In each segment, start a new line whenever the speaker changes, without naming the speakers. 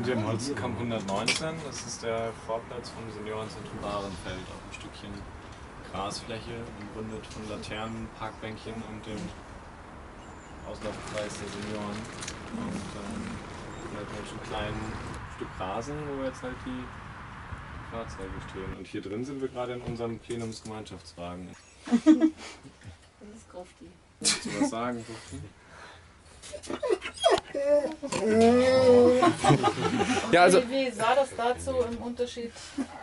Wir sind hier im Holzenkamp 119. Das ist der Vorplatz vom Seniorenzentrum Bahrenfeld. Auch ein Stückchen Grasfläche, umrundet von Laternen, Parkbänkchen und dem Auslaufkreis der Senioren. Und ähm, halt halt ein kleinen Stück Rasen, wo jetzt halt die Fahrzeuge stehen. Und hier drin sind wir gerade in unserem Plenumsgemeinschaftswagen.
Das ist Grufti.
Willst du was sagen, Grufti?
Ja, also
Wie, wie sah das dazu im Unterschied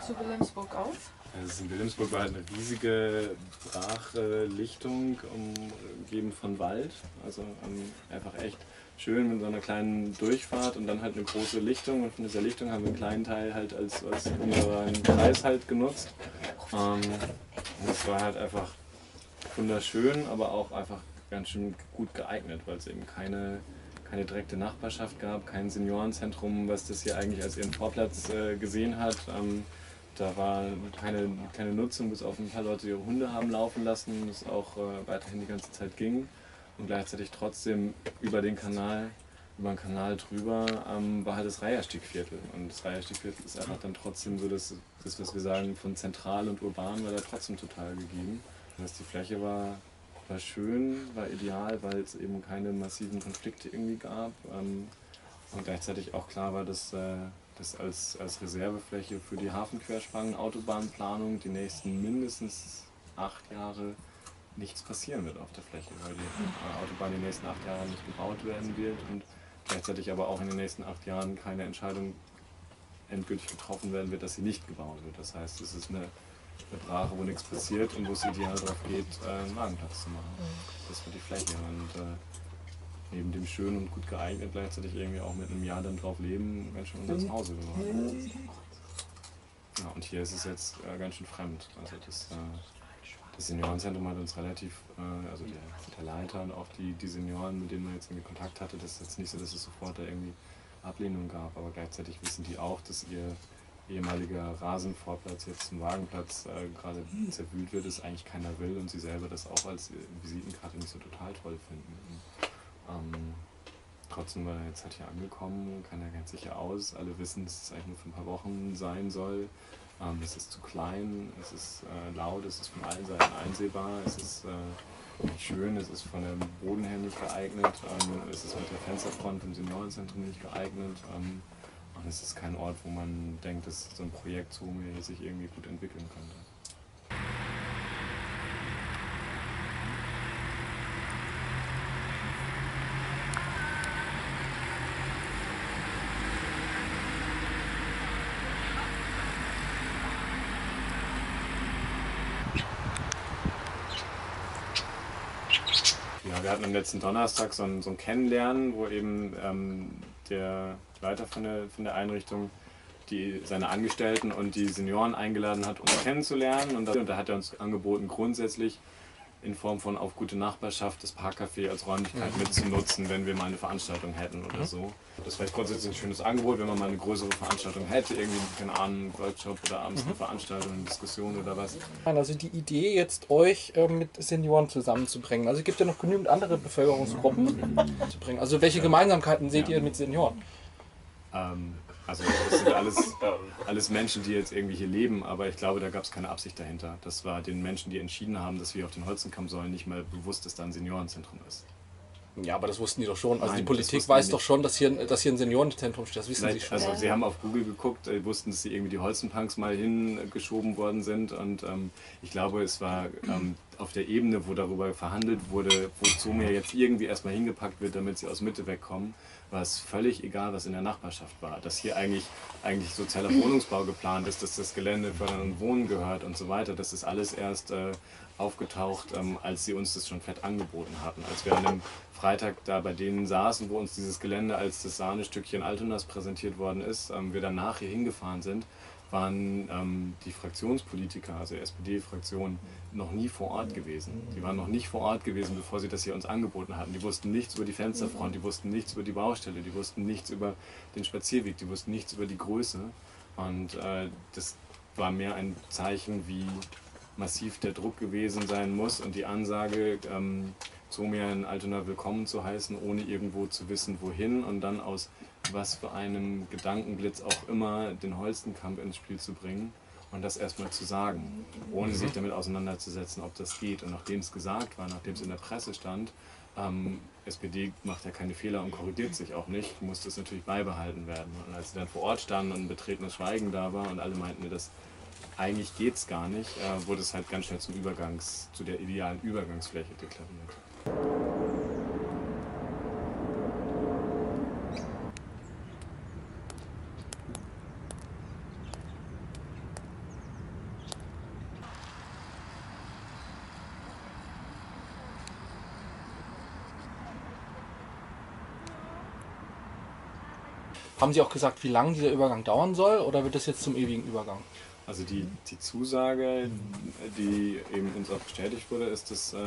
zu Wilhelmsburg aus?
Also in Wilhelmsburg war halt eine riesige Brachlichtung, umgeben von Wald. Also ähm, einfach echt schön mit so einer kleinen Durchfahrt und dann halt eine große Lichtung. Und von dieser Lichtung haben wir einen kleinen Teil halt als, als unseren Kreis halt genutzt. Ähm, und es war halt einfach wunderschön, aber auch einfach ganz schön gut geeignet, weil es eben keine, keine direkte Nachbarschaft gab, kein Seniorenzentrum, was das hier eigentlich als ihren Vorplatz äh, gesehen hat. Ähm, da war keine, keine Nutzung, bis auf ein paar Leute, ihre Hunde haben laufen lassen, das auch äh, weiterhin die ganze Zeit ging. Und gleichzeitig trotzdem über den Kanal, über den Kanal drüber, ähm, war halt das Reiherstiegviertel. Und das Reiherstiegviertel ist einfach dann trotzdem so, dass das, was wir sagen, von zentral und urban war da trotzdem total gegeben. Das heißt, die Fläche war, war schön, war ideal, weil es eben keine massiven Konflikte irgendwie gab. Ähm, und gleichzeitig auch klar war, dass äh, das als, als Reservefläche für die Hafenquerspangen, Autobahnplanung die nächsten mindestens acht Jahre nichts passieren wird auf der Fläche, weil die äh, Autobahn die nächsten acht Jahre nicht gebaut werden wird und gleichzeitig aber auch in den nächsten acht Jahren keine Entscheidung endgültig getroffen werden wird, dass sie nicht gebaut wird. Das heißt, es ist eine, eine Brache, wo nichts passiert und wo es ideal darauf geht, äh, einen Wagenplatz zu machen. Das wird die Fläche. Und äh, neben dem schön und gut geeignet gleichzeitig irgendwie auch mit einem Jahr dann drauf leben, ganz schön unser Zuhause geworden. Ja, und hier ist es jetzt äh, ganz schön fremd. Also das, äh, das Seniorenzentrum hat uns relativ, äh, also der, der Leiter und auch die, die Senioren, mit denen man jetzt irgendwie Kontakt hatte, das ist jetzt nicht so, dass es sofort da irgendwie Ablehnung gab, aber gleichzeitig wissen die auch, dass ihr ehemaliger Rasenvorplatz jetzt zum Wagenplatz äh, gerade zerwühlt wird, das eigentlich keiner will und sie selber das auch als Visitenkarte nicht so total toll finden. Ähm, trotzdem war er jetzt halt hier angekommen, keiner kennt sich ja aus, alle wissen, dass es eigentlich nur für ein paar Wochen sein soll. Ähm, es ist zu klein, es ist äh, laut, es ist von allen Seiten einsehbar, es ist äh, nicht schön, es ist von dem Boden her nicht geeignet, ähm, es ist mit der Fensterfront im Seniorenzentrum nicht geeignet. Ähm, und es ist kein Ort, wo man denkt, dass so ein Projekt so sich irgendwie gut entwickeln könnte. Ja, wir hatten am letzten Donnerstag so ein, so ein Kennenlernen, wo eben ähm, der Leiter von der, von der Einrichtung die, seine Angestellten und die Senioren eingeladen hat, uns kennenzulernen. Und da, und da hat er uns angeboten, grundsätzlich in Form von auf gute Nachbarschaft das Parkcafé als Räumlichkeit mitzunutzen, wenn wir mal eine Veranstaltung hätten oder so. Das wäre grundsätzlich ein schönes Angebot, wenn man mal eine größere Veranstaltung hätte, irgendwie, keine Ahnung, einen Workshop oder abends eine Veranstaltung, eine Diskussion oder was.
Also die Idee jetzt euch äh, mit Senioren zusammenzubringen. Also es gibt ja noch genügend andere Bevölkerungsgruppen zu bringen. Also welche Gemeinsamkeiten seht ihr mit Senioren?
Ähm, also das sind alles, alles Menschen, die jetzt irgendwie hier leben, aber ich glaube, da gab es keine Absicht dahinter. Das war den Menschen, die entschieden haben, dass wir auf den Holzenkamp sollen, nicht mal bewusst, dass da ein Seniorenzentrum ist.
Ja, aber das wussten die doch schon. Also
Nein,
die Politik weiß doch schon, dass hier, dass hier ein Seniorenzentrum steht. Das wissen sie
Vielleicht,
schon.
also sie haben auf Google geguckt, äh, wussten, dass sie irgendwie die Holzenpunks mal hingeschoben worden sind und ähm, ich glaube, es war ähm, auf der Ebene, wo darüber verhandelt wurde, wozu mir jetzt irgendwie erstmal hingepackt wird, damit sie aus Mitte wegkommen, war es völlig egal, was in der Nachbarschaft war. Dass hier eigentlich, eigentlich sozialer Wohnungsbau geplant ist, dass das Gelände Fördern und Wohnen gehört und so weiter, das ist alles erst äh, aufgetaucht, ähm, als sie uns das schon fett angeboten hatten. Als wir an einem Freitag da bei denen saßen, wo uns dieses Gelände als das Sahnestückchen Altonas präsentiert worden ist, ähm, wir danach hier hingefahren sind, waren ähm, die Fraktionspolitiker, also SPD-Fraktion, noch nie vor Ort gewesen. Die waren noch nicht vor Ort gewesen, bevor sie das hier uns angeboten hatten. Die wussten nichts über die Fensterfront, die wussten nichts über die Baustelle, die wussten nichts über den Spazierweg, die wussten nichts über die Größe. Und äh, das war mehr ein Zeichen, wie massiv der Druck gewesen sein muss und die Ansage, ähm, Zomia in Altona willkommen zu heißen, ohne irgendwo zu wissen, wohin und dann aus was für einem Gedankenblitz auch immer den Holstenkamp ins Spiel zu bringen und das erstmal zu sagen, ohne sich damit auseinanderzusetzen, ob das geht. Und nachdem es gesagt war, nachdem es in der Presse stand, ähm, SPD macht ja keine Fehler und korrigiert sich auch nicht, muss das natürlich beibehalten werden. Und als sie dann vor Ort standen und ein betretenes Schweigen da war und alle meinten, das eigentlich geht es gar nicht, äh, wurde es halt ganz schnell zum Übergangs, zu der idealen Übergangsfläche deklariert.
Haben Sie auch gesagt, wie lange dieser Übergang dauern soll oder wird das jetzt zum ewigen Übergang?
Also die, die Zusage, die eben uns auch bestätigt wurde, ist, dass äh,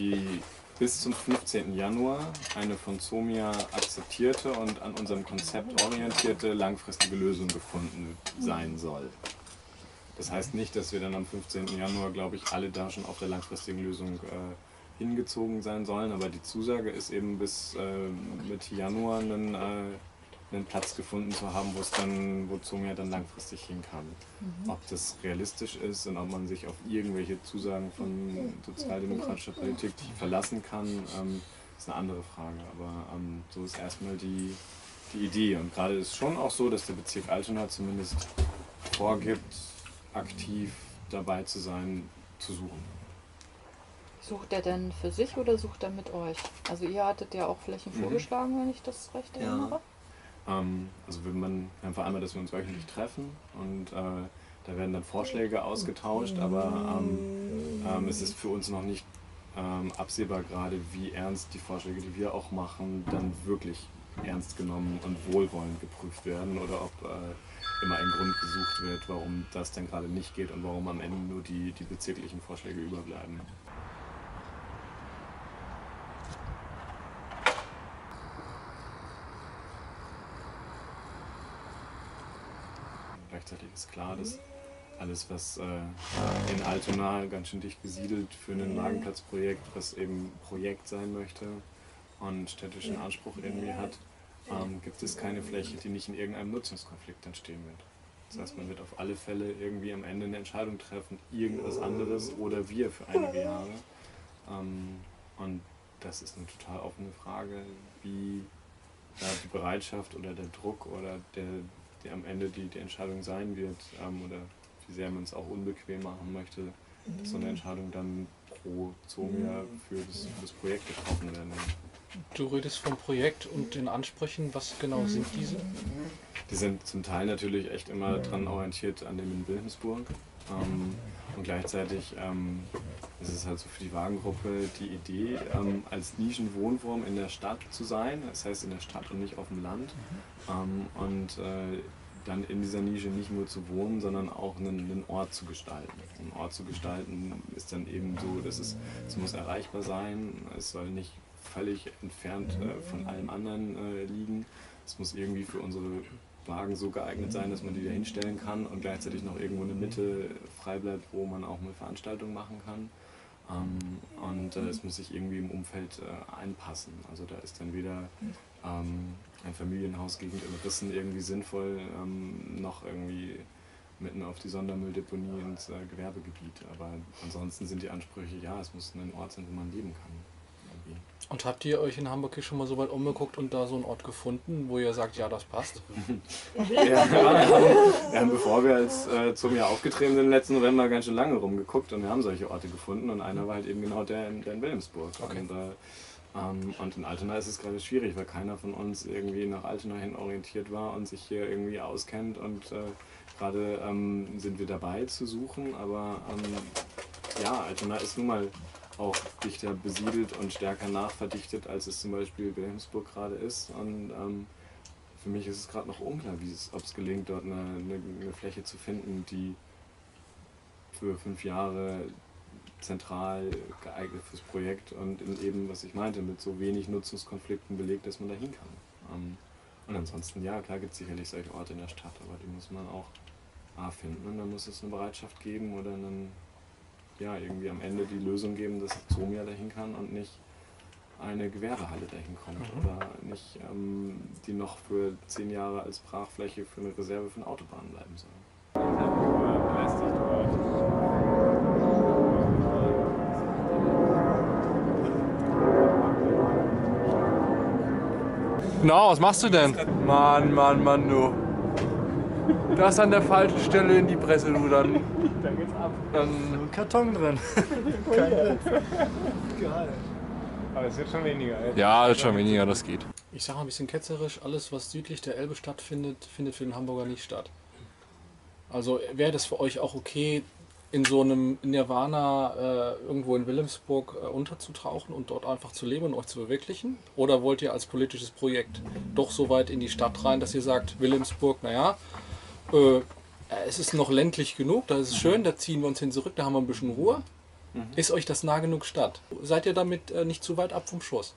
die bis zum 15. Januar eine von Zomia akzeptierte und an unserem Konzept orientierte langfristige Lösung gefunden sein soll. Das heißt nicht, dass wir dann am 15. Januar, glaube ich, alle da schon auf der langfristigen Lösung äh, hingezogen sein sollen, aber die Zusage ist eben bis äh, Mitte Januar einen, äh, einen Platz gefunden zu haben, wo es dann, wo Zomia dann langfristig hin kann. Ob das realistisch ist und ob man sich auf irgendwelche Zusagen von sozialdemokratischer Politik verlassen kann, ähm, ist eine andere Frage. Aber ähm, so ist erstmal die, die Idee. Und gerade ist schon auch so, dass der Bezirk Altona zumindest vorgibt, aktiv dabei zu sein, zu suchen.
Sucht er denn für sich oder sucht er mit euch? Also ihr hattet ja auch Flächen
Mhm.
vorgeschlagen, wenn ich das recht
Ja.
erinnere.
Ähm, also wenn man wir haben dass wir uns wöchentlich treffen und äh, da werden dann Vorschläge ausgetauscht, aber ähm, ähm, es ist für uns noch nicht ähm, absehbar gerade, wie ernst die Vorschläge, die wir auch machen, dann wirklich ernst genommen und wohlwollend geprüft werden oder ob äh, immer ein Grund gesucht wird, warum das dann gerade nicht geht und warum am Ende nur die, die bezirklichen Vorschläge überbleiben. Gleichzeitig ist klar, dass alles, was äh, in Altona ganz schön dicht besiedelt für ein Wagenplatzprojekt, was eben Projekt sein möchte und städtischen Anspruch irgendwie hat, ähm, gibt es keine Fläche, die nicht in irgendeinem Nutzungskonflikt entstehen wird. Das heißt, man wird auf alle Fälle irgendwie am Ende eine Entscheidung treffen, irgendwas anderes oder wir für einige Jahre. Ähm, und das ist eine total offene Frage, wie da die Bereitschaft oder der Druck oder der, der am Ende die, die Entscheidung sein wird ähm, oder wie sehr man es auch unbequem machen möchte, dass so eine Entscheidung dann pro Zomia für das, für das Projekt getroffen werden.
Du redest vom Projekt und den Ansprüchen. Was genau sind diese?
Die sind zum Teil natürlich echt immer dran orientiert an dem in Wilhelmsburg. Ähm, und gleichzeitig ähm, ist es halt so für die Wagengruppe die Idee, ähm, als Nischenwohnwurm in der Stadt zu sein, das heißt in der Stadt und nicht auf dem Land. Ähm, und äh, dann in dieser Nische nicht nur zu wohnen, sondern auch einen, einen Ort zu gestalten. Ein Ort zu gestalten ist dann eben so, dass es, es muss erreichbar sein, es soll nicht völlig entfernt äh, von allem anderen äh, liegen. Es muss irgendwie für unsere Wagen so geeignet sein, dass man die da hinstellen kann und gleichzeitig noch irgendwo eine Mitte frei bleibt, wo man auch mal Veranstaltungen machen kann. Ähm, und äh, es muss sich irgendwie im Umfeld äh, einpassen. Also da ist dann weder ähm, ein Familienhausgegend in Rissen irgendwie sinnvoll, ähm, noch irgendwie mitten auf die Sondermülldeponie ins äh, Gewerbegebiet. Aber ansonsten sind die Ansprüche, ja, es muss ein Ort sein, wo man leben kann. Irgendwie.
Und habt ihr euch in Hamburg hier schon mal so weit umgeguckt und da so einen Ort gefunden, wo ihr sagt, ja, das passt?
Ja, wir, haben, wir haben, bevor wir als äh, zum Jahr aufgetreten sind, letzten November ganz schön lange rumgeguckt und wir haben solche Orte gefunden und einer war halt eben genau der in, der in Wilhelmsburg.
Okay.
Und, äh, ähm, und in Altona ist es gerade schwierig, weil keiner von uns irgendwie nach Altona hin orientiert war und sich hier irgendwie auskennt und äh, gerade ähm, sind wir dabei zu suchen, aber ähm, ja, Altona ist nun mal auch dichter besiedelt und stärker nachverdichtet, als es zum Beispiel Wilhelmsburg gerade ist. Und ähm, für mich ist es gerade noch unklar, ob es gelingt, dort eine, eine, eine Fläche zu finden, die für fünf Jahre zentral geeignet fürs Projekt und in eben, was ich meinte, mit so wenig Nutzungskonflikten belegt, dass man da hin kann. Ähm, und ansonsten, ja, klar gibt es sicherlich solche Orte in der Stadt, aber die muss man auch A finden und dann muss es eine Bereitschaft geben oder einen, ja, irgendwie am Ende die Lösung geben, dass Zomia dahin kann und nicht
eine Gewerbehalle dahin kommt oder nicht ähm, die noch für zehn Jahre als Brachfläche für eine Reserve für eine Autobahn bleiben soll.
Genau, was machst du denn?
Mann, Mann, Mann, du. Das an der falschen Stelle in die Presse, du, dann. Dann geht's ab. Dann.
Karton drin.
Aber es wird schon weniger.
Ja, das ist schon weniger, das geht. Ich sage mal ein bisschen ketzerisch, alles was südlich der Elbe stattfindet, findet für den Hamburger nicht statt. Also wäre das für euch auch okay, in so einem Nirvana äh, irgendwo in Wilhelmsburg äh, unterzutauchen und dort einfach zu leben und euch zu verwirklichen? Oder wollt ihr als politisches Projekt doch so weit in die Stadt rein, dass ihr sagt, Wilhelmsburg, naja, äh, es ist noch ländlich genug, da ist es schön, da ziehen wir uns hin zurück, da haben wir ein bisschen Ruhe. Ist euch das nah genug Stadt? Seid ihr damit äh, nicht zu weit ab vom Schuss?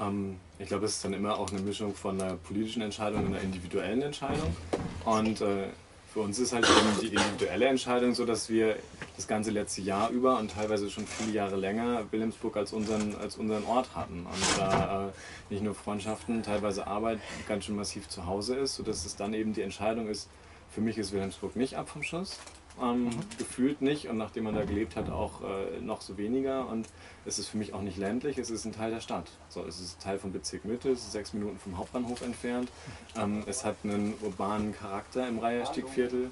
Ähm, ich glaube, es ist dann immer auch eine Mischung von einer politischen Entscheidung und einer individuellen Entscheidung. Und äh, für uns ist halt eben die individuelle Entscheidung so, dass wir das ganze letzte Jahr über und teilweise schon viele Jahre länger Wilhelmsburg als unseren, als unseren Ort hatten. Und da äh, nicht nur Freundschaften, teilweise Arbeit ganz schön massiv zu Hause ist, sodass es dann eben die Entscheidung ist, für mich ist Wilhelmsburg nicht ab vom Schuss. Ähm, Gefühlt nicht und nachdem man da gelebt hat, auch äh, noch so weniger. Und es ist für mich auch nicht ländlich, es ist ein Teil der Stadt. So, es ist Teil von Bezirk Mitte, es ist sechs Minuten vom Hauptbahnhof entfernt. Ähm, es hat einen urbanen Charakter im Reiherstiegviertel.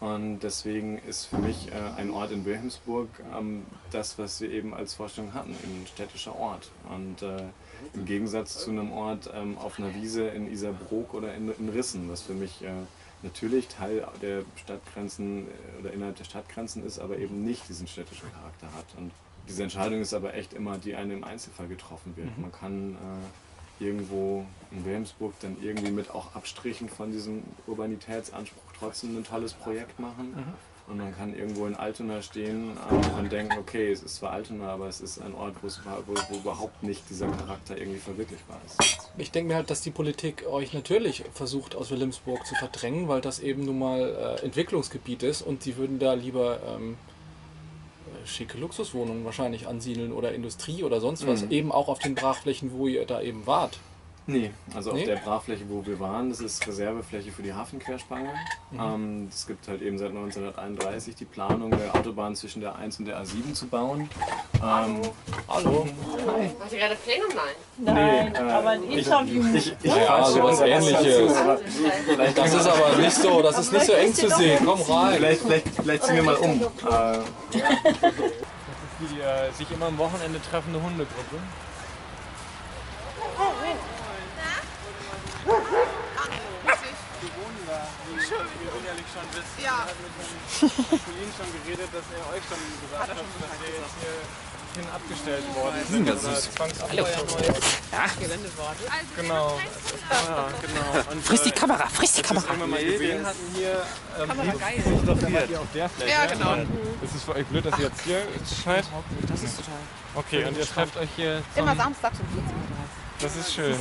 Und deswegen ist für mich äh, ein Ort in Wilhelmsburg ähm, das, was wir eben als Vorstellung hatten, ein städtischer Ort. Und äh, im Gegensatz zu einem Ort ähm, auf einer Wiese in Isarbrook oder in, in Rissen, was für mich äh, natürlich Teil der Stadtgrenzen äh, oder innerhalb der Stadtgrenzen ist, aber eben nicht diesen städtischen Charakter hat. Und diese Entscheidung ist aber echt immer die eine im Einzelfall getroffen wird. Man kann äh, irgendwo in Wilhelmsburg dann irgendwie mit auch Abstrichen von diesem Urbanitätsanspruch trotzdem ein tolles Projekt machen. Und man kann irgendwo in Altona stehen äh, und denken, okay, es ist zwar Altona, aber es ist ein Ort, wo, es, wo, wo überhaupt nicht dieser Charakter irgendwie verwirklichbar ist.
Ich denke mir halt, dass die Politik euch natürlich versucht, aus Wilhelmsburg zu verdrängen, weil das eben nun mal äh, Entwicklungsgebiet ist und sie würden da lieber ähm, äh, schicke Luxuswohnungen wahrscheinlich ansiedeln oder Industrie oder sonst was,
Mhm.
eben auch auf den Brachflächen, wo ihr da eben wart.
Nee, also
Nee?
auf der Brachfläche, wo wir waren, das ist Reservefläche für die Hafenquerspange. Ähm, es gibt halt eben seit 1931 die Planung, der Autobahn zwischen der 1 und der A7 zu bauen. Ähm,
Hallo.
Hast du gerade Plenum? Nein.
Nein,
Nee, äh,
aber ein Interview.
ich, ich
Ja,
weiß
sowas
schon, was
Ähnliches.
Vielleicht,
Das ist aber nicht so, das ist nicht so eng zu sehen. Komm rein.
vielleicht, vielleicht, vielleicht ziehen wir mal um. Äh,
Die äh, sich immer am Wochenende treffende Hundegruppe.
Ja.
Colin schon geredet, dass er euch schon gesagt hat, dass ihr jetzt hier hin abgestellt worden sind.
Ja,
oder
süß.
zwangsabfeuern neues.
Gelände worden.
Genau. Ja, genau. Und,
Friss die
äh,
Kamera, friss die
wir
Kamera.
irgendwann mal gesehen hatten hier, ähm,
Kamera geil.
fotografiert. auf der Fläche.
Ja, genau.
Es ist für euch blöd, dass ihr jetzt hier seid.
Das ist total.
Okay, und ihr trefft euch hier.
Immer
Zum,
samstags um 14 Uhr.
das ist schön.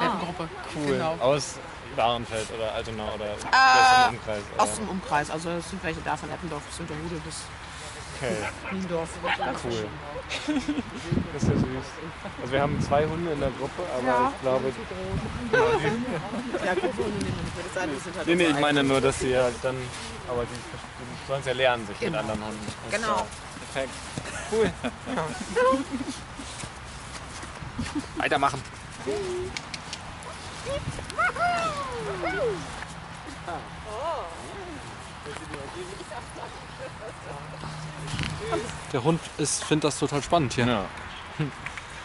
Ja, Gruppe.
Cool.
Genau.
Aus Bahrenfeld oder Altenau oder
Äh,
aus dem Umkreis. Oder?
Aus dem Umkreis. Also es sind welche da von Eppendorf bis Hinterhude bis
Okay,
Niendorf.
cool. Das ist ja süß. Also wir haben zwei Hunde in der Gruppe, aber ich glaube...
Ja, Gruppe und nehmen wir sagen, sind halt
Nee, nee, ich meine nur, dass sie ja dann... Aber die, die sollen es ja lernen, sich mit
Genau.
anderen Hunden. Das
Genau.
ja Perfekt. Cool.
Weitermachen.
Der Hund findet das total spannend hier.
Ja.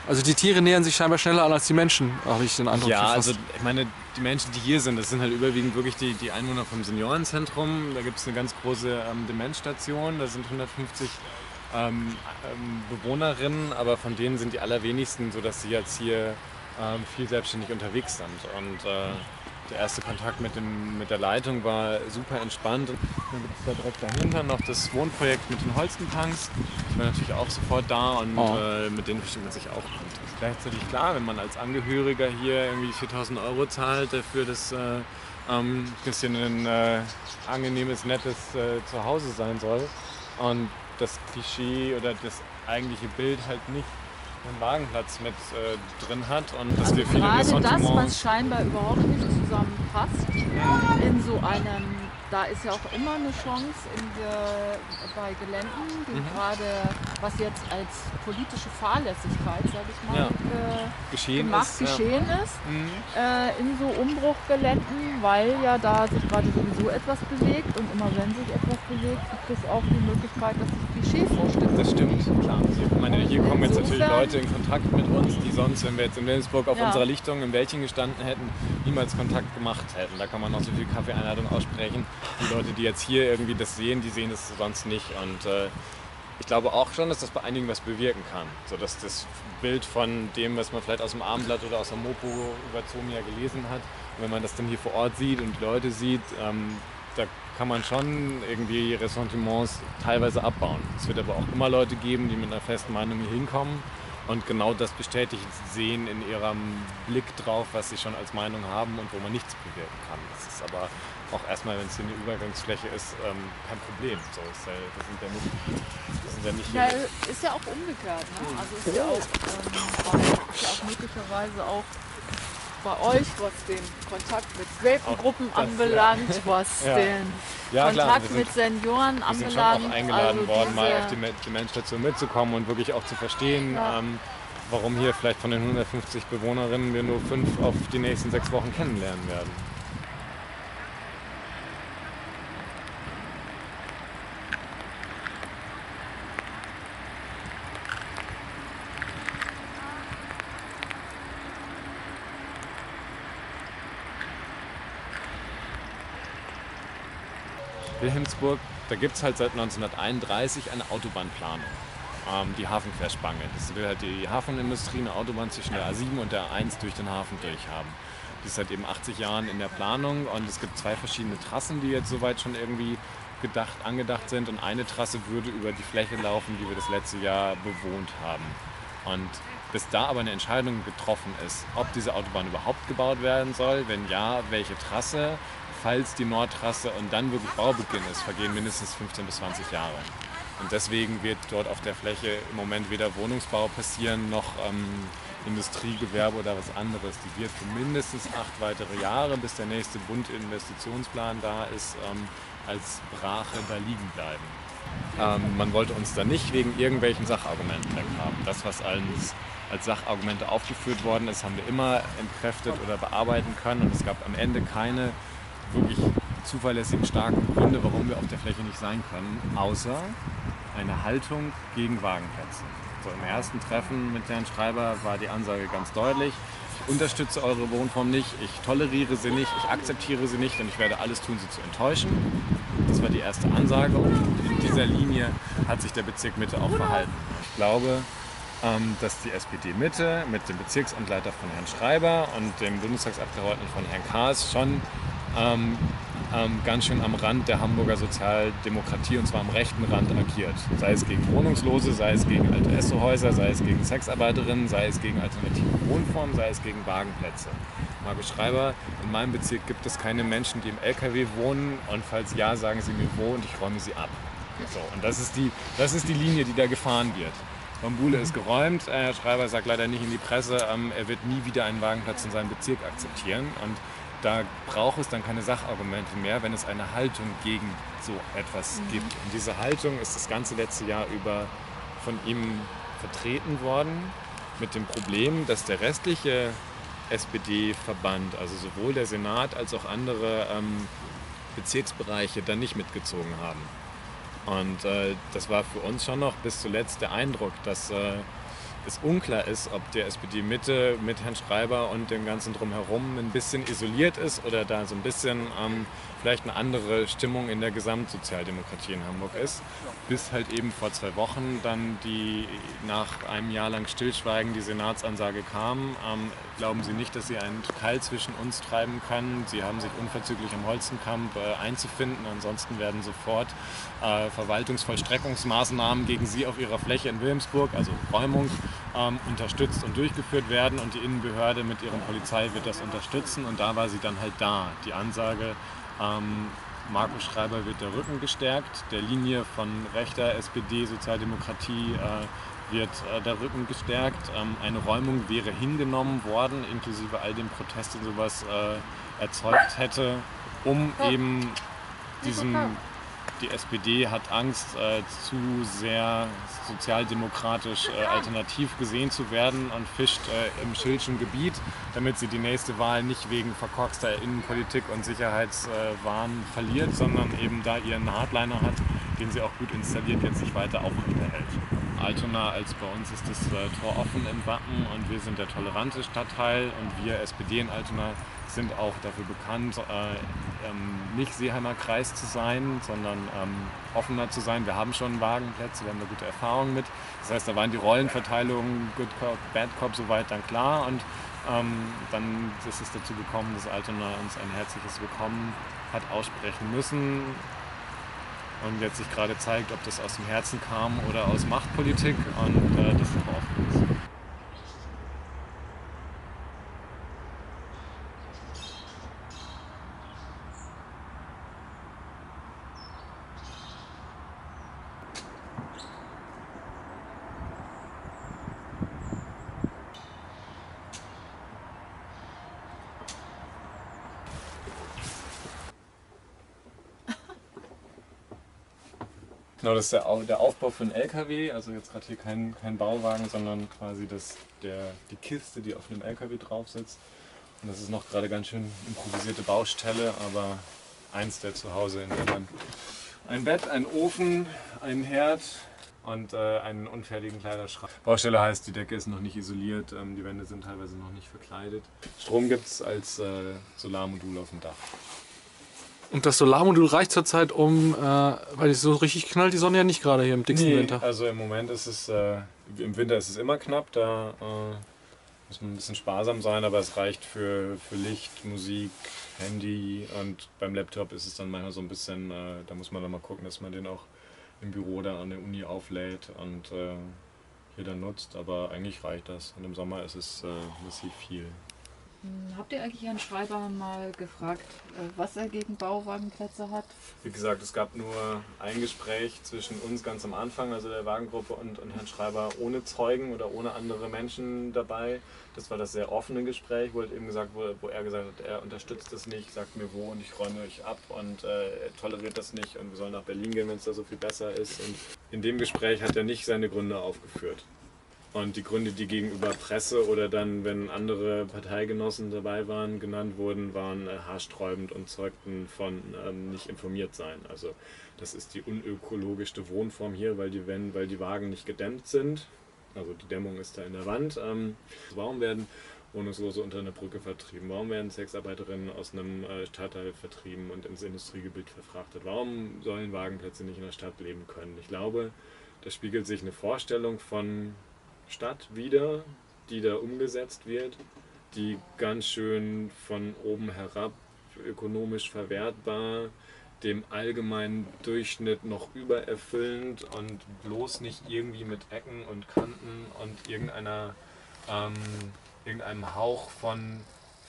Also die Tiere nähern sich scheinbar schneller an als die Menschen, habe ich den Eindruck.
Ja, also ich meine, die Menschen, die hier sind, das sind halt überwiegend wirklich die, die Einwohner vom Seniorenzentrum. Da gibt es eine ganz große ähm, Demenzstation, da sind 150 ähm, ähm, Bewohnerinnen, aber von denen sind die allerwenigsten so, dass sie jetzt hier ähm, viel selbstständig unterwegs sind. Und äh, der erste Kontakt mit, dem, mit der Leitung war super entspannt. Und dann gibt es da direkt dahinter noch das Wohnprojekt mit den Holstenpunks. Ich war natürlich auch sofort da und
Oh.
äh, mit denen versteht man sich auch gut. Gleichzeitig klar, wenn man als Angehöriger hier irgendwie 4000 Euro zahlt dafür, dass äh, ähm, ein bisschen ein äh, angenehmes, nettes äh, Zuhause sein soll und das Klischee oder das eigentliche Bild halt nicht einen Wagenplatz mit äh, drin hat und dass
Also
wir viele
gerade das, was scheinbar überhaupt nicht zusammenpasst, in so einem, da ist ja auch immer eine Chance der, bei Geländen, die
Mhm.
gerade, was jetzt als politische Fahrlässigkeit, sage ich mal,
Ja.
äh,
geschehen
gemacht,
ist. ja.
geschehen ist,
Mhm.
äh, in so Umbruchgeländen, weil ja da sich gerade sowieso etwas bewegt und immer wenn sich etwas bewegt, gibt es auch die Möglichkeit, dass sich Klischeevorstellungen
Das stimmt, klar. Ich meine, hier kommen jetzt natürlich Leute in Kontakt mit uns, die sonst, wenn wir jetzt in Wilhelmsburg auf
Ja.
unserer Lichtung im Wäldchen gestanden hätten, niemals Kontakt gemacht hätten. Da kann man noch so viel Kaffeeeinladung aussprechen. Die Leute, die jetzt hier irgendwie das sehen, die sehen das sonst nicht. Und äh, ich glaube auch schon, dass das bei einigen was bewirken kann. So dass das Bild von dem, was man vielleicht aus dem Abendblatt oder aus der Mopo über Zomia gelesen hat, wenn man das dann hier vor Ort sieht und die Leute sieht, ähm, da kann man schon irgendwie Ressentiments teilweise abbauen. Es wird aber auch immer Leute geben, die mit einer festen Meinung hier hinkommen und genau das bestätigt sehen in ihrem Blick drauf, was sie schon als Meinung haben und wo man nichts bewirken kann. Das ist aber auch erstmal, wenn es hier eine Übergangsfläche ist, ähm, kein Problem. So ist ja, das sind ja nicht, das sind ja nicht
Ja, ist ja auch umgekehrt. Ne? Also ist ja auch, ähm, ist ja auch möglicherweise auch bei euch, was den Kontakt mit Welpengruppen anbelangt, was
Ja.
den
ja,
Kontakt
sind,
mit Senioren
wir sind schon
anbelangt.
auch eingeladen
also
worden, mal auf die Demenzstation mitzukommen und wirklich auch zu verstehen,
Ja.
ähm, warum hier vielleicht von den 150 Bewohnerinnen wir nur fünf auf die nächsten sechs Wochen kennenlernen werden. Wilhelmsburg, da gibt es halt seit 1931 eine Autobahnplanung. Ähm, die Hafenquerspange. Das will halt die Hafenindustrie eine Autobahn zwischen der A7 und der A1 durch den Hafen durchhaben. Die ist seit eben 80 Jahren in der Planung und es gibt zwei verschiedene Trassen, die jetzt soweit schon irgendwie gedacht, angedacht sind und eine Trasse würde über die Fläche laufen, die wir das letzte Jahr bewohnt haben. Und bis da aber eine Entscheidung getroffen ist, ob diese Autobahn überhaupt gebaut werden soll, wenn ja, welche Trasse, falls die Nordtrasse und dann wirklich Baubeginn ist, vergehen mindestens 15 bis 20 Jahre. Und deswegen wird dort auf der Fläche im Moment weder Wohnungsbau passieren noch ähm, Industriegewerbe oder was anderes. Die wird für mindestens acht weitere Jahre, bis der nächste Bund-Investitionsplan da ist, ähm, als Brache da liegen bleiben. Ähm, man wollte uns da nicht wegen irgendwelchen Sachargumenten weghaben. Das, was als, als Sachargumente aufgeführt worden ist, haben wir immer entkräftet oder bearbeiten können. Und es gab am Ende keine wirklich zuverlässigen, starken Gründe, warum wir auf der Fläche nicht sein können, außer eine Haltung gegen Wagenplätze. So, Im ersten Treffen mit Herrn Schreiber war die Ansage ganz deutlich. Ich unterstütze eure Wohnform nicht, ich toleriere sie nicht, ich akzeptiere sie nicht und ich werde alles tun, sie zu enttäuschen. Das war die erste Ansage und in dieser Linie hat sich der Bezirk Mitte auch verhalten. Ich glaube, ähm, dass die SPD Mitte mit dem Bezirksamtleiter von Herrn Schreiber und dem Bundestagsabgeordneten von Herrn Kaas schon ähm, ähm, ganz schön am Rand der Hamburger Sozialdemokratie und zwar am rechten Rand agiert. Sei es gegen Wohnungslose, sei es gegen alte Essohäuser, sei es gegen Sexarbeiterinnen, sei es gegen alternative Wohnformen, sei es gegen Wagenplätze. Markus Schreiber, in meinem Bezirk gibt es keine Menschen, die im LKW wohnen und falls ja, sagen Sie mir wo und ich räume sie ab. So, und das ist, die, das ist die Linie, die da gefahren wird. Bambule ist geräumt. Äh, Herr Schreiber sagt leider nicht in die Presse, ähm, er wird nie wieder einen Wagenplatz in seinem Bezirk akzeptieren. Und da braucht es dann keine Sachargumente mehr, wenn es eine Haltung gegen so etwas gibt. Und diese Haltung ist das ganze letzte Jahr über von ihm vertreten worden mit dem Problem, dass der restliche SPD-Verband, also sowohl der Senat als auch andere ähm, Bezirksbereiche, dann nicht mitgezogen haben. Und äh, das war für uns schon noch bis zuletzt der Eindruck, dass äh, es unklar ist, ob der SPD-Mitte mit Herrn Schreiber und dem Ganzen drumherum ein bisschen isoliert ist oder da so ein bisschen ähm, vielleicht eine andere Stimmung in der Gesamtsozialdemokratie in Hamburg ist. Bis halt eben vor zwei Wochen dann die nach einem Jahr lang Stillschweigen die Senatsansage kam. Ähm, glauben Sie nicht, dass Sie einen Keil zwischen uns treiben können. Sie haben sich unverzüglich am Holzenkamp äh, einzufinden. Ansonsten werden sofort äh, Verwaltungsvollstreckungsmaßnahmen gegen Sie auf Ihrer Fläche in Wilhelmsburg, also Räumung, ähm, unterstützt und durchgeführt werden. Und die Innenbehörde mit ihren Polizei wird das unterstützen. Und da war sie dann halt da. Die Ansage, ähm, Markus Schreiber wird der Rücken gestärkt, der Linie von rechter SPD, Sozialdemokratie äh, wird äh, der Rücken gestärkt. Ähm, eine Räumung wäre hingenommen worden, inklusive all dem Protest und sowas äh, erzeugt hätte, um eben diesem die SPD hat Angst, äh, zu sehr sozialdemokratisch äh, alternativ gesehen zu werden und fischt äh, im Schildschen Gebiet, damit sie die nächste Wahl nicht wegen verkorkster Innenpolitik und Sicherheitswahn verliert, sondern eben da ihren Hardliner hat, den sie auch gut installiert, jetzt sich weiter aufrechterhält. Altona als bei uns ist das äh, Tor offen im Wappen und wir sind der tolerante Stadtteil und wir SPD in Altona sind auch dafür bekannt, äh, ähm, nicht Seeheimer Kreis zu sein, sondern ähm, offener zu sein. Wir haben schon Wagenplätze, wir haben da gute Erfahrungen mit. Das heißt, da waren die Rollenverteilungen Good Cop, Bad Cop soweit dann klar und ähm, dann ist es dazu gekommen, dass Altona uns ein herzliches Willkommen hat aussprechen müssen und jetzt sich gerade zeigt, ob das aus dem Herzen kam oder aus Machtpolitik. Und äh, das ist offen ist. Genau, das ist der, der Aufbau für einen LKW, also jetzt gerade hier kein, kein Bauwagen, sondern quasi das, der, die Kiste, die auf einem LKW drauf sitzt. Und das ist noch gerade ganz schön improvisierte Baustelle, aber eins der zu Hause, in dem man ein Bett, einen Ofen, einen Herd und äh, einen unfertigen Kleiderschrank. Baustelle heißt, die Decke ist noch nicht isoliert, ähm, die Wände sind teilweise noch nicht verkleidet. Strom gibt es als äh, Solarmodul auf dem Dach.
Und das Solarmodul reicht zurzeit um, äh, weil es so richtig knallt die Sonne ja nicht gerade hier im dicksten
nee,
Winter.
Also im Moment ist es, äh, im Winter ist es immer knapp, da äh, muss man ein bisschen sparsam sein, aber es reicht für, für Licht, Musik, Handy und beim Laptop ist es dann manchmal so ein bisschen, äh, da muss man dann mal gucken, dass man den auch im Büro dann an der Uni auflädt und äh, hier dann nutzt, aber eigentlich reicht das. Und im Sommer ist es äh, massiv viel.
Hm, habt ihr eigentlich Herrn Schreiber mal gefragt, äh, was er gegen Bauwagenplätze hat?
Wie gesagt, es gab nur ein Gespräch zwischen uns ganz am Anfang, also der Wagengruppe und, und Herrn Schreiber, ohne Zeugen oder ohne andere Menschen dabei. Das war das sehr offene Gespräch, wo, eben gesagt, wo, wo er gesagt hat, er unterstützt das nicht, sagt mir wo und ich räume euch ab und äh, er toleriert das nicht und wir sollen nach Berlin gehen, wenn es da so viel besser ist. Und in dem Gespräch hat er nicht seine Gründe aufgeführt. Und die Gründe, die gegenüber Presse oder dann, wenn andere Parteigenossen dabei waren, genannt wurden, waren äh, haarsträubend und zeugten von ähm, nicht informiert sein. Also das ist die unökologischste Wohnform hier, weil die, wenn, weil die Wagen nicht gedämmt sind. Also die Dämmung ist da in der Wand. Ähm, warum werden Wohnungslose unter einer Brücke vertrieben? Warum werden Sexarbeiterinnen aus einem äh, Stadtteil vertrieben und ins Industriegebiet verfrachtet? Warum sollen Wagenplätze nicht in der Stadt leben können? Ich glaube, da spiegelt sich eine Vorstellung von Stadt wieder, die da umgesetzt wird, die ganz schön von oben herab ökonomisch verwertbar, dem allgemeinen Durchschnitt noch übererfüllend und bloß nicht irgendwie mit Ecken und Kanten und irgendeiner, ähm, irgendeinem Hauch von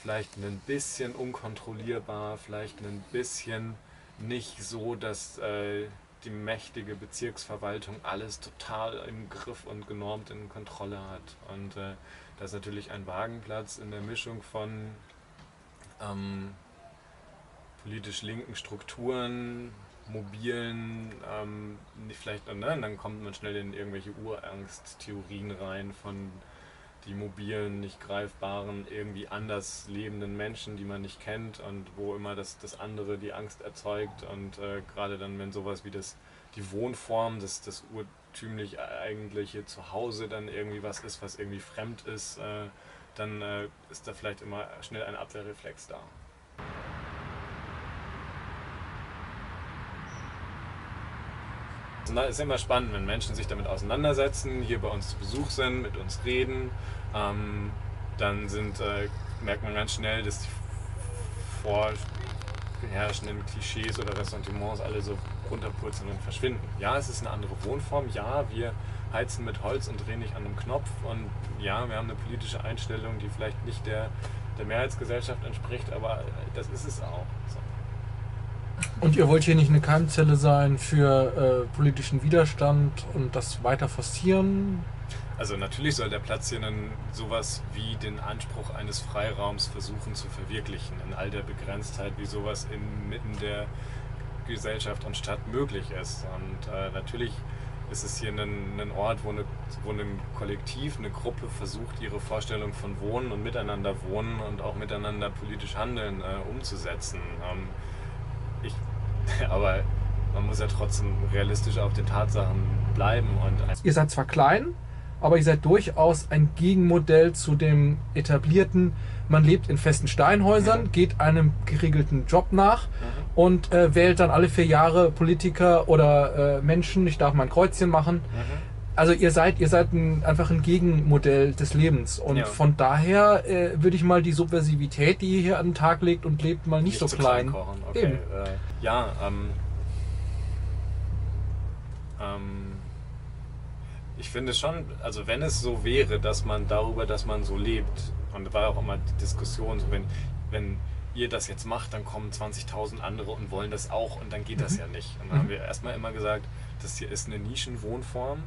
vielleicht ein bisschen unkontrollierbar, vielleicht ein bisschen nicht so, dass äh, die mächtige Bezirksverwaltung alles total im Griff und genormt in Kontrolle hat. Und äh, da ist natürlich ein Wagenplatz in der Mischung von ähm, politisch linken Strukturen, mobilen, ähm, vielleicht, ne, dann kommt man schnell in irgendwelche Urangsttheorien rein von die mobilen, nicht greifbaren, irgendwie anders lebenden Menschen, die man nicht kennt und wo immer das, das andere die Angst erzeugt. Und äh, gerade dann, wenn sowas wie das, die Wohnform, das, das urtümlich eigentliche Zuhause dann irgendwie was ist, was irgendwie fremd ist, äh, dann äh, ist da vielleicht immer schnell ein Abwehrreflex da. Es ist immer spannend, wenn Menschen sich damit auseinandersetzen, hier bei uns zu Besuch sind, mit uns reden. Ähm, dann sind, äh, merkt man ganz schnell, dass die vorherrschenden Klischees oder Ressentiments alle so runterpurzeln und verschwinden. Ja, es ist eine andere Wohnform. Ja, wir heizen mit Holz und drehen nicht an einem Knopf. Und ja, wir haben eine politische Einstellung, die vielleicht nicht der, der Mehrheitsgesellschaft entspricht, aber das ist es auch. So.
Und ihr wollt hier nicht eine Keimzelle sein für äh, politischen Widerstand und das weiter forcieren?
Also natürlich soll der Platz hier einen, sowas wie den Anspruch eines Freiraums versuchen zu verwirklichen, in all der Begrenztheit, wie sowas inmitten der Gesellschaft und Stadt möglich ist. Und äh, natürlich ist es hier ein, ein Ort, wo, eine, wo ein Kollektiv, eine Gruppe versucht, ihre Vorstellung von Wohnen und Miteinander wohnen und auch miteinander politisch handeln äh, umzusetzen. Ähm, ich, aber man muss ja trotzdem realistisch auf den Tatsachen bleiben. Und
Ihr seid zwar klein, aber ihr seid durchaus ein Gegenmodell zu dem etablierten, man lebt in festen Steinhäusern, geht einem geregelten Job nach und äh, wählt dann alle vier Jahre Politiker oder äh, Menschen, ich darf mal ein Kreuzchen machen. Also ihr seid, ihr seid ein, einfach ein Gegenmodell des Lebens und
Ja.
von daher äh, würde ich mal die Subversivität, die ihr hier an den Tag legt und lebt, mal nicht, so
zu
klein.
kochen. Okay.
Eben.
Äh, ja, ähm, ähm, ich finde schon, also wenn es so wäre, dass man darüber, dass man so lebt, und da war auch immer die Diskussion, so wenn, wenn ihr das jetzt macht, dann kommen 20.000 andere und wollen das auch und dann geht das ja nicht. Und dann haben wir erstmal immer gesagt, das hier ist eine Nischenwohnform,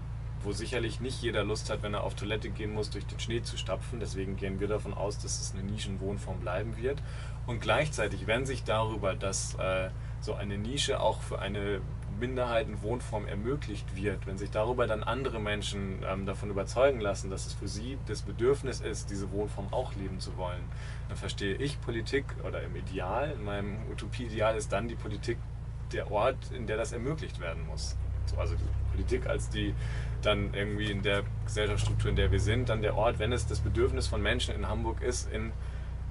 wo sicherlich nicht jeder Lust hat, wenn er auf Toilette gehen muss, durch den Schnee zu stapfen. Deswegen gehen wir davon aus, dass es eine Nischenwohnform bleiben wird. Und gleichzeitig, wenn sich darüber, dass äh, so eine Nische auch für eine Minderheitenwohnform ermöglicht wird, wenn sich darüber dann andere Menschen ähm, davon überzeugen lassen, dass es für sie das Bedürfnis ist, diese Wohnform auch leben zu wollen, dann verstehe ich Politik oder im Ideal, in meinem Utopie-Ideal ist dann die Politik der Ort, in der das ermöglicht werden muss. So, also Politik als die dann irgendwie in der Gesellschaftsstruktur, in der wir sind, dann der Ort, wenn es das Bedürfnis von Menschen in Hamburg ist, in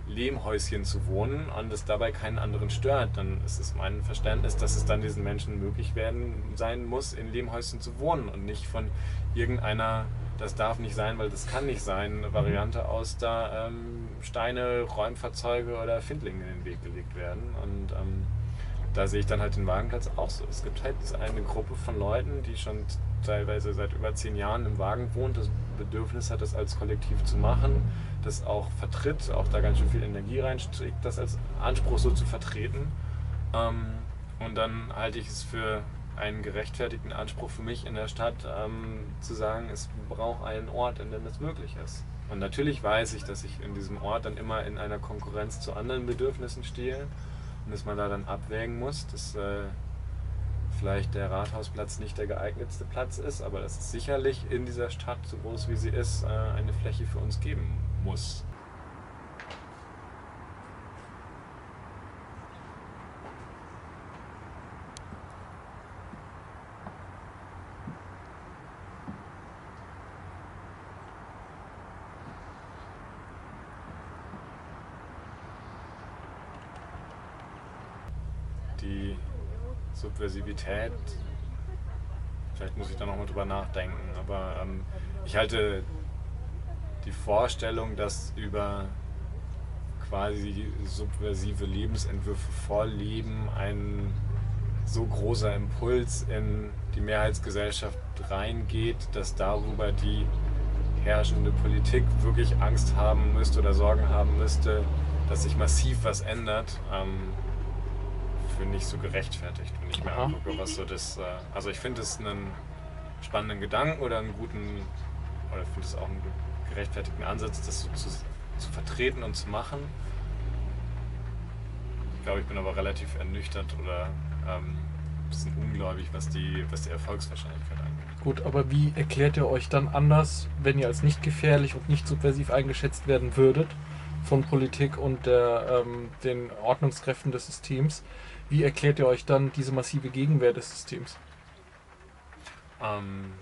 Lehmhäuschen zu wohnen und es dabei keinen anderen stört, dann ist es mein Verständnis, dass es dann diesen Menschen möglich werden sein muss, in Lehmhäuschen zu wohnen und nicht von irgendeiner, das darf nicht sein, weil das kann nicht sein, Variante aus da ähm, Steine, Räumfahrzeuge oder Findlinge in den Weg gelegt werden. Und ähm, da sehe ich dann halt den Wagenplatz auch so. Es gibt halt eine Gruppe von Leuten, die schon teilweise seit über zehn Jahren im Wagen wohnt, das Bedürfnis hat, das als Kollektiv zu machen, das auch vertritt, auch da ganz schön viel Energie reinsteckt, das als Anspruch so zu vertreten. Ähm, und dann halte ich es für einen gerechtfertigten Anspruch für mich in der Stadt, ähm, zu sagen, es braucht einen Ort, in dem das möglich ist. Und natürlich weiß ich, dass ich in diesem Ort dann immer in einer Konkurrenz zu anderen Bedürfnissen stehe und dass man da dann abwägen muss, dass äh, vielleicht der Rathausplatz nicht der geeignetste Platz ist, aber dass es sicherlich in dieser Stadt, so groß wie sie ist, äh, eine Fläche für uns geben muss. Die Subversivität, vielleicht muss ich da nochmal drüber nachdenken, aber ähm, ich halte die Vorstellung, dass über quasi subversive Lebensentwürfe vorleben ein so großer Impuls in die Mehrheitsgesellschaft reingeht, dass darüber die herrschende Politik wirklich Angst haben müsste oder Sorgen haben müsste, dass sich massiv was ändert, ähm, für nicht so gerechtfertigt, wenn ich mir
Aha.
angucke, was so das. Äh, also ich finde es einen spannenden Gedanken oder einen guten, oder ich finde es auch einen gerechtfertigten Ansatz, das so zu, zu vertreten und zu machen. Ich glaube, ich bin aber relativ ernüchtert oder ähm, ein bisschen ungläubig, was die, was die Erfolgswahrscheinlichkeit angeht.
Gut, aber wie erklärt ihr euch dann anders, wenn ihr als nicht gefährlich und nicht subversiv eingeschätzt werden würdet von Politik und der, ähm, den Ordnungskräften des Systems? Wie erklärt ihr euch dann diese massive Gegenwehr des Systems?
Ähm,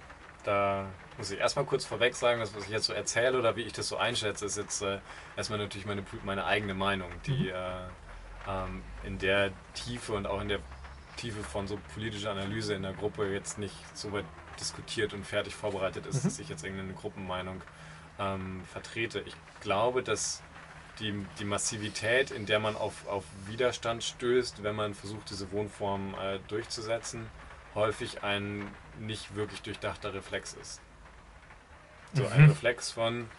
da muss ich erstmal kurz vorweg sagen, das, was ich jetzt so erzähle oder wie ich das so einschätze, ist jetzt äh, erstmal natürlich meine, meine eigene Meinung, die äh, ähm, in der Tiefe und auch in der Tiefe von so politischer Analyse in der Gruppe jetzt nicht so weit diskutiert und fertig vorbereitet ist, dass ich jetzt irgendeine Gruppenmeinung ähm, vertrete. Ich glaube, dass die, die Massivität, in der man auf, auf Widerstand stößt, wenn man versucht, diese Wohnform äh, durchzusetzen, häufig ein nicht wirklich durchdachter Reflex ist. So ein Reflex von,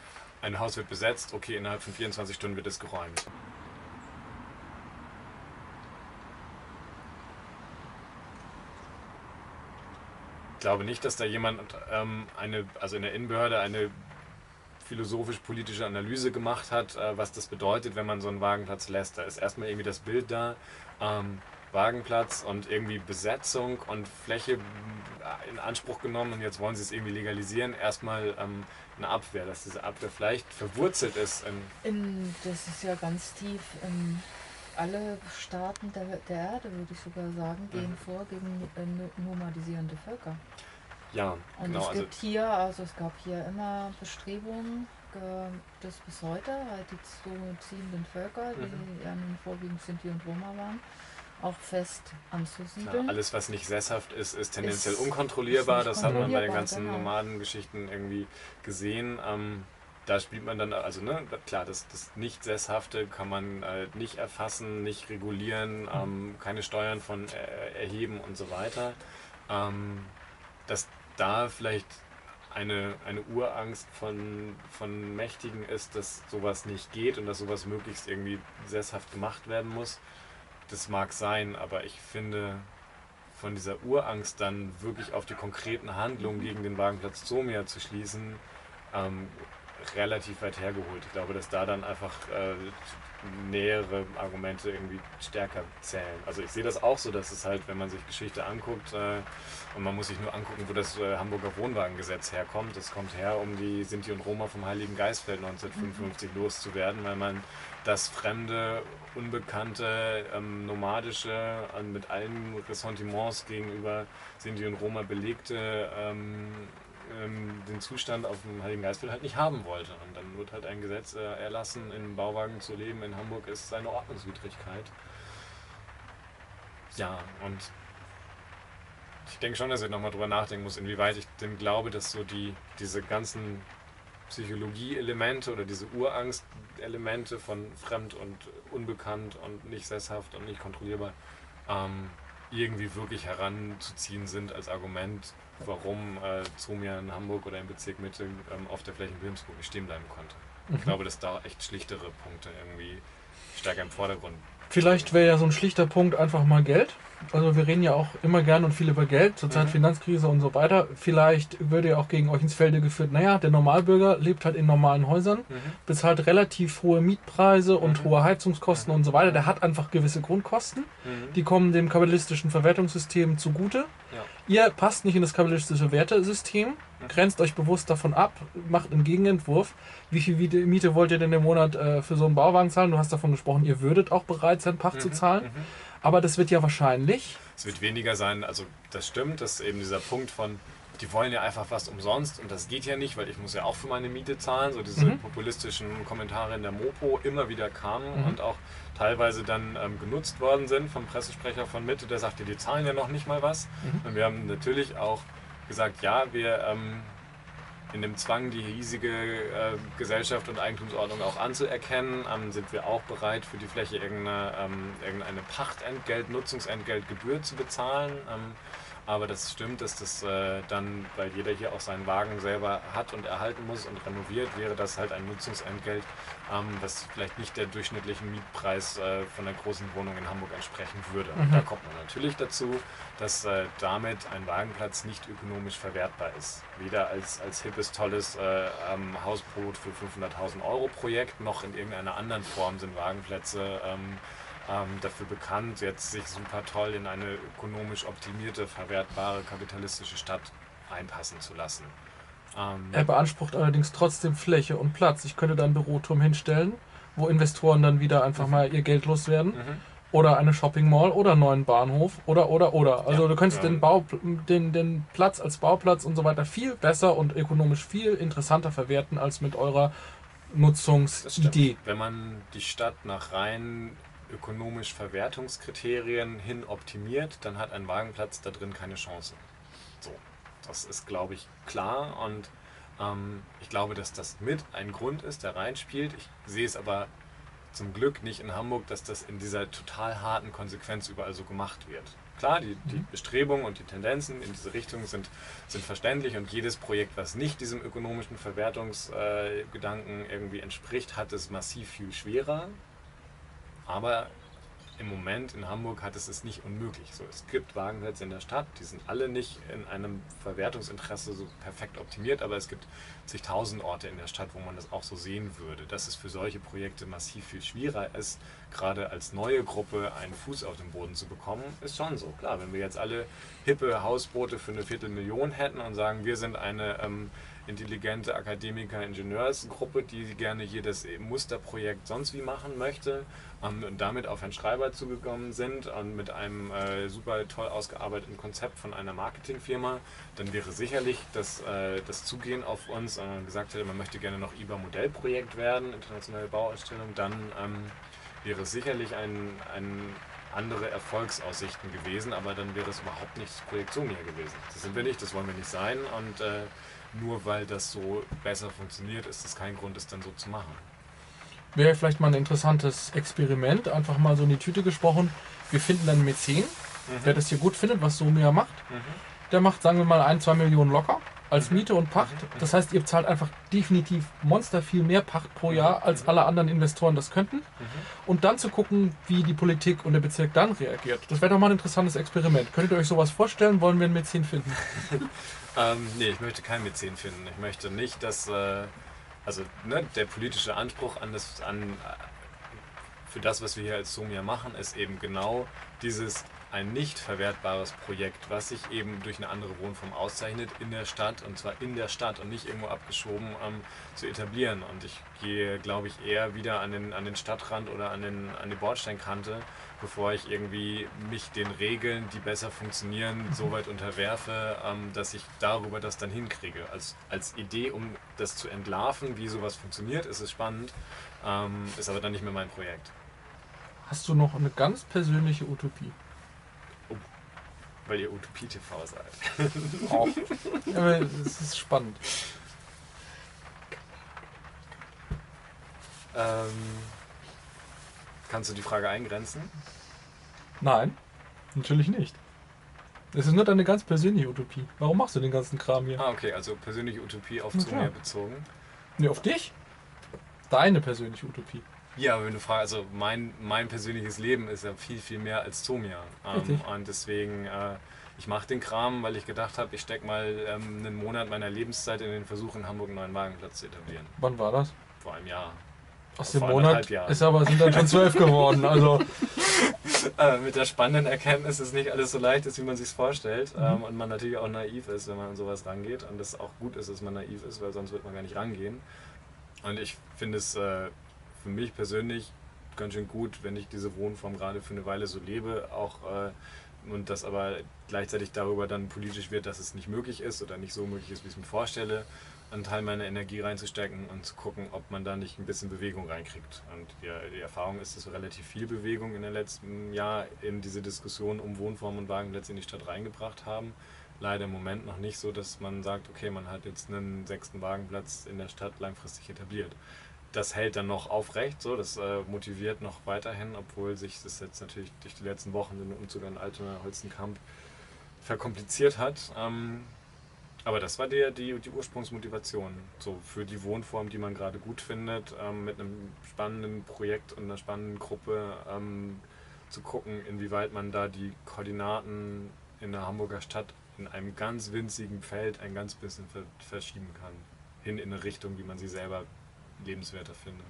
ein Haus wird besetzt, okay, innerhalb von 24 Stunden wird es geräumt. glaube nicht, dass da jemand ähm, eine, also in der Innenbehörde eine philosophisch-politische Analyse gemacht hat, äh, was das bedeutet, wenn man so einen Wagenplatz lässt. Da ist erstmal irgendwie das Bild da, ähm, Wagenplatz und irgendwie Besetzung und Fläche äh, in Anspruch genommen und jetzt wollen sie es irgendwie legalisieren. Erstmal ähm, eine Abwehr, dass diese Abwehr vielleicht verwurzelt ist.
Das ist ja ganz tief. In alle Staaten der, der Erde, würde ich sogar sagen, gehen
Mhm.
vor gegen äh, no- nomadisierende Völker.
Ja,
Und
genau.
es
Also,
gibt hier, also es gab hier immer Bestrebungen, ge- das bis heute, halt die zu ziehenden Völker, die
Mhm.
ja vorwiegend Sinti und Roma waren, auch fest anzusiedeln.
alles, was nicht sesshaft ist, ist tendenziell
Ist-
unkontrollierbar.
ist
das hat man bei den ganzen
genau.
Nomadengeschichten irgendwie gesehen. Ähm, da spielt man dann, also ne, klar, das, das Nicht-Sesshafte kann man äh, nicht erfassen, nicht regulieren, ähm, keine Steuern von äh, erheben und so weiter. Ähm, dass da vielleicht eine, eine Urangst von, von Mächtigen ist, dass sowas nicht geht und dass sowas möglichst irgendwie sesshaft gemacht werden muss. Das mag sein, aber ich finde, von dieser Urangst dann wirklich auf die konkreten Handlungen gegen den Wagenplatz Zomia zu schließen, ähm, relativ weit hergeholt. Ich glaube, dass da dann einfach äh, nähere Argumente irgendwie stärker zählen. Also ich sehe das auch so, dass es halt, wenn man sich Geschichte anguckt, äh, und man muss sich nur angucken, wo das äh, Hamburger Wohnwagengesetz herkommt. Das kommt her, um die Sinti und Roma vom Heiligen Geistfeld 1955 loszuwerden, weil man das fremde, unbekannte, ähm, nomadische, äh, mit allen Ressentiments gegenüber Sinti und Roma belegte ähm, ähm, den Zustand auf dem Heiligen Geistfeld halt nicht haben wollte. Und dann wird halt ein Gesetz äh, erlassen, in einem Bauwagen zu leben in Hamburg ist eine Ordnungswidrigkeit. Ja, und ich denke schon, dass ich nochmal drüber nachdenken muss, inwieweit ich denn glaube, dass so die, diese ganzen Psychologie-Elemente oder diese Urangst-Elemente von fremd und unbekannt und nicht sesshaft und nicht kontrollierbar ähm, irgendwie wirklich heranzuziehen sind als Argument, warum äh, Zomia in Hamburg oder im Bezirk Mitte ähm, auf der Fläche in Wilhelmsburg nicht stehen bleiben konnte. Ich glaube, dass da echt schlichtere Punkte irgendwie stärker im Vordergrund.
Vielleicht wäre ja so ein schlichter Punkt einfach mal Geld. Also wir reden ja auch immer gern und viel über Geld, zurzeit
Mhm.
Finanzkrise und so weiter. Vielleicht würde ja auch gegen euch ins Felde geführt, naja, der Normalbürger lebt halt in normalen Häusern, bezahlt relativ hohe Mietpreise und
Mhm.
hohe Heizungskosten und so weiter. Der hat einfach gewisse Grundkosten, die kommen dem kapitalistischen Verwertungssystem zugute.
Ja.
Ihr passt nicht in das kapitalistische Wertesystem,
Mhm.
Grenzt euch bewusst davon ab, macht einen Gegenentwurf. Wie viel Miete- wollt ihr denn im Monat äh, für so einen Bauwagen zahlen? Du hast davon gesprochen, ihr würdet auch bereit sein, Pacht zu
Mhm,
zahlen.
mhm.
Aber das wird ja wahrscheinlich.
Es wird weniger sein, also das stimmt, dass eben dieser Punkt von, die wollen ja einfach was umsonst und das geht ja nicht, weil ich muss ja auch für meine Miete zahlen, so diese
Mhm.
populistischen Kommentare in der Mopo immer wieder kamen
Mhm.
und auch teilweise dann ähm, genutzt worden sind vom Pressesprecher von Mitte, der sagte, die zahlen ja noch nicht mal was.
Mhm.
Und wir haben natürlich auch gesagt, ja, wir ähm, in dem Zwang, die hiesige äh, Gesellschaft und Eigentumsordnung auch anzuerkennen, ähm, sind wir auch bereit, für die Fläche irgendeine, ähm, irgendeine Pachtentgelt, Nutzungsentgelt, Gebühr zu bezahlen. Ähm, aber das stimmt, dass das äh, dann, weil jeder hier auch seinen Wagen selber hat und erhalten muss und renoviert, wäre das halt ein Nutzungsentgelt, ähm, was vielleicht nicht der durchschnittlichen Mietpreis äh, von einer großen Wohnung in Hamburg entsprechen würde. Und
Mhm.
da kommt man natürlich dazu, dass äh, damit ein Wagenplatz nicht ökonomisch verwertbar ist. Weder als, als hippes, tolles äh, ähm, Hausboot für 500.000 Euro Projekt, noch in irgendeiner anderen Form sind Wagenplätze ähm, ähm, dafür bekannt, jetzt sich super toll in eine ökonomisch optimierte, verwertbare kapitalistische Stadt einpassen zu lassen. Ähm,
Er beansprucht allerdings trotzdem Fläche und Platz. Ich könnte da einen Büroturm hinstellen, wo Investoren dann wieder einfach
Mhm.
mal ihr Geld loswerden.
mhm.
Oder eine Shopping Mall oder einen neuen Bahnhof oder oder oder. Also
Ja,
du könntest
ja.
den, Bau, den, den Platz als Bauplatz und so weiter viel besser und ökonomisch viel interessanter verwerten als mit eurer Nutzungsidee.
Wenn man die Stadt nach rein ökonomisch Verwertungskriterien hin optimiert, dann hat ein Wagenplatz da drin keine Chance. So, das ist, glaube ich, klar und ähm, ich glaube, dass das mit ein Grund ist, der reinspielt. Ich sehe es aber zum Glück nicht in Hamburg, dass das in dieser total harten Konsequenz überall so gemacht wird. Klar, die, die Bestrebungen und die Tendenzen in diese Richtung sind, sind verständlich und jedes Projekt, was nicht diesem ökonomischen Verwertungsgedanken äh, irgendwie entspricht, hat es massiv viel schwerer. Aber im Moment in Hamburg hat es es nicht unmöglich. So, es gibt Wagenplätze in der Stadt, die sind alle nicht in einem Verwertungsinteresse so perfekt optimiert, aber es gibt zigtausend Orte in der Stadt, wo man das auch so sehen würde. Dass es für solche Projekte massiv viel schwieriger ist, gerade als neue Gruppe einen Fuß auf den Boden zu bekommen, ist schon so. Klar, wenn wir jetzt alle hippe Hausboote für eine Viertelmillion hätten und sagen, wir sind eine ähm, intelligente Akademiker-Ingenieursgruppe, die gerne jedes Musterprojekt sonst wie machen möchte ähm, und damit auf Herrn Schreiber zugekommen sind und mit einem äh, super toll ausgearbeiteten Konzept von einer Marketingfirma, dann wäre sicherlich das, äh, das Zugehen auf uns, äh, gesagt hätte, man möchte gerne noch IBA Modellprojekt werden, internationale Bauausstellung, dann ähm, wäre es sicherlich ein, ein andere Erfolgsaussichten gewesen, aber dann wäre es überhaupt nicht das Projekt Sumia gewesen. Das sind wir nicht, das wollen wir nicht sein und äh, nur weil das so besser funktioniert, ist das kein Grund, es dann so zu machen.
Wäre vielleicht mal ein interessantes Experiment, einfach mal so in die Tüte gesprochen. Wir finden einen Mäzen,
Mhm.
der das hier gut findet, was Somia macht.
Mhm.
Der macht, sagen wir mal, ein, zwei Millionen locker als Miete und Pacht. Das heißt, ihr zahlt einfach definitiv monster viel mehr Pacht pro Jahr, als alle anderen Investoren das könnten. Und dann zu gucken, wie die Politik und der Bezirk dann reagiert. Das wäre doch mal ein interessantes Experiment. Könntet ihr euch sowas vorstellen? Wollen wir einen Mäzen finden?
Ähm, nee, ich möchte kein Mäzen finden. Ich möchte nicht, dass, äh, also ne, der politische Anspruch an das, an, äh, für das, was wir hier als Somia machen, ist eben genau dieses ein nicht verwertbares Projekt, was sich eben durch eine andere Wohnform auszeichnet in der Stadt und zwar in der Stadt und nicht irgendwo abgeschoben ähm, zu etablieren. Und ich gehe, glaube ich, eher wieder an den, an den Stadtrand oder an, den, an die Bordsteinkante, bevor ich irgendwie mich den Regeln, die besser funktionieren, so weit unterwerfe, ähm, dass ich darüber das dann hinkriege. Als, als Idee, um das zu entlarven, wie sowas funktioniert, ist es spannend, ähm, ist aber dann nicht mehr mein Projekt.
Hast du noch eine ganz persönliche Utopie?
Weil ihr Utopie TV seid.
Auch. ja, aber es ist spannend.
Ähm, kannst du die Frage eingrenzen?
Nein, natürlich nicht. Es ist nur deine ganz persönliche Utopie. Warum machst du den ganzen Kram hier?
Ah, okay, also persönliche Utopie auf
Na
Zumia
klar.
bezogen.
Nee, auf dich? Deine persönliche Utopie.
Ja, aber wenn du fragst, also mein, mein persönliches Leben ist ja viel, viel mehr als Zomia. Ähm, und deswegen, äh, ich mache den Kram, weil ich gedacht habe, ich stecke mal ähm, einen Monat meiner Lebenszeit in den Versuch, in Hamburg einen neuen Wagenplatz zu etablieren.
Wann war das?
Vor einem Jahr.
Aus
Vor
dem Monat ist aber sind dann schon zwölf geworden. Also
Äh, mit der spannenden Erkenntnis, dass nicht alles so leicht ist, wie man sich vorstellt.
Mhm.
Ähm, und man natürlich auch naiv ist, wenn man an sowas rangeht. Und es auch gut ist, dass man naiv ist, weil sonst wird man gar nicht rangehen. Und ich finde es äh, für mich persönlich ganz schön gut, wenn ich diese Wohnform gerade für eine Weile so lebe, auch äh, und das aber gleichzeitig darüber dann politisch wird, dass es nicht möglich ist oder nicht so möglich ist, wie ich es mir vorstelle, einen Teil meiner Energie reinzustecken und zu gucken, ob man da nicht ein bisschen Bewegung reinkriegt. Und die, die Erfahrung ist, dass relativ viel Bewegung in den letzten Jahr in diese Diskussion um Wohnformen und Wagenplätze in die Stadt reingebracht haben. Leider im Moment noch nicht so, dass man sagt, okay, man hat jetzt einen sechsten Wagenplatz in der Stadt langfristig etabliert. Das hält dann noch aufrecht, so, das äh, motiviert noch weiterhin, obwohl sich das jetzt natürlich durch die letzten Wochen den Umzug an Altona Holzenkamp verkompliziert hat. Ähm, aber das war die, die, die Ursprungsmotivation, so für die Wohnform, die man gerade gut findet, ähm, mit einem spannenden Projekt und einer spannenden Gruppe ähm, zu gucken, inwieweit man da die Koordinaten in der Hamburger Stadt in einem ganz winzigen Feld ein ganz bisschen ver verschieben kann. Hin in eine Richtung, wie man sie selber lebenswerter findet.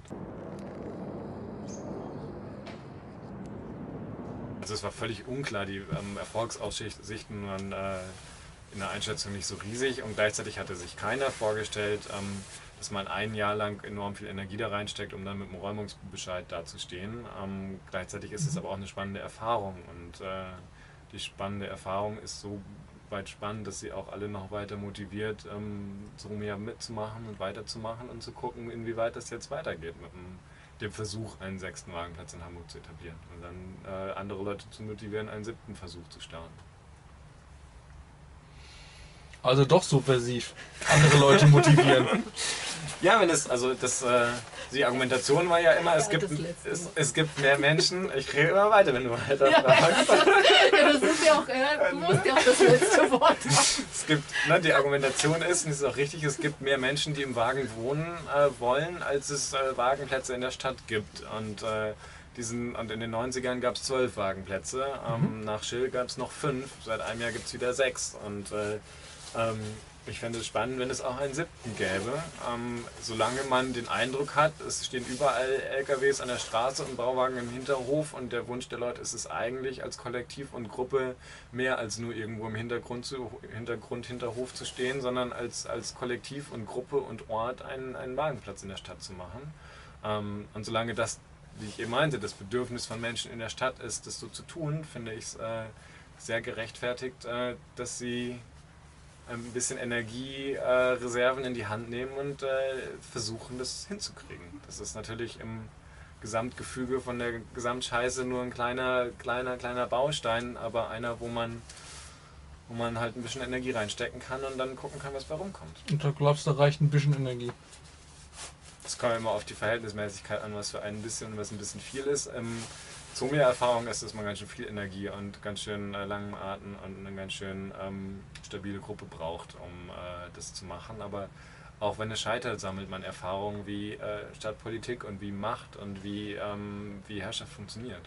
Also es war völlig unklar, die ähm, Erfolgsaussichten waren äh, in der Einschätzung nicht so riesig und gleichzeitig hatte sich keiner vorgestellt, ähm, dass man ein Jahr lang enorm viel Energie da reinsteckt, um dann mit einem Räumungsbescheid dazustehen. Ähm, gleichzeitig ist es aber auch eine spannende Erfahrung und äh, die spannende Erfahrung ist so weit spannend, dass sie auch alle noch weiter motiviert, ähm, mehr mitzumachen und weiterzumachen und zu gucken, inwieweit das jetzt weitergeht mit dem, dem Versuch, einen sechsten Wagenplatz in Hamburg zu etablieren und dann äh, andere Leute zu motivieren, einen siebten Versuch zu starten.
Also doch subversiv. Andere Leute motivieren.
Ja, wenn es, also das, äh, die Argumentation war ja immer, es gibt, es, es gibt mehr Menschen. Ich rede immer weiter, wenn du weiter fragst.
Ja, das ist ja auch, äh, du musst ja auch das letzte Wort haben.
Es gibt, ne, die Argumentation ist, und das ist auch richtig, es gibt mehr Menschen, die im Wagen wohnen äh, wollen, als es äh, Wagenplätze in der Stadt gibt. Und äh, diesen, und in den 90ern gab es zwölf Wagenplätze. Ähm, nach Schill gab es noch fünf. Seit einem Jahr gibt es wieder sechs. Und äh, ähm, ich fände es spannend, wenn es auch einen siebten gäbe. Ähm, solange man den Eindruck hat, es stehen überall LKWs an der Straße und Bauwagen im Hinterhof und der Wunsch der Leute ist es eigentlich als Kollektiv und Gruppe mehr als nur irgendwo im Hintergrund, zu, Hintergrund Hinterhof zu stehen, sondern als, als Kollektiv und Gruppe und Ort einen, einen Wagenplatz in der Stadt zu machen. Ähm, und solange das, wie ich eben meinte, das Bedürfnis von Menschen in der Stadt ist, das so zu tun, finde ich es äh, sehr gerechtfertigt, äh, dass sie ein bisschen Energiereserven äh, in die Hand nehmen und äh, versuchen, das hinzukriegen. Das ist natürlich im Gesamtgefüge von der Gesamtscheiße nur ein kleiner, kleiner, kleiner Baustein, aber einer, wo man, wo man halt ein bisschen Energie reinstecken kann und dann gucken kann, was bei rumkommt.
Und da glaubst du, da reicht ein bisschen Energie?
Es kommt immer auf die Verhältnismäßigkeit an, was für ein bisschen und was ein bisschen viel ist. Ähm, so mehr Erfahrung ist, dass man ganz schön viel Energie und ganz schön äh, langen Atem und eine ganz schön ähm, stabile Gruppe braucht, um äh, das zu machen. Aber auch wenn es scheitert, sammelt man Erfahrung, wie äh, Stadtpolitik und wie Macht und wie, ähm, wie Herrschaft funktioniert.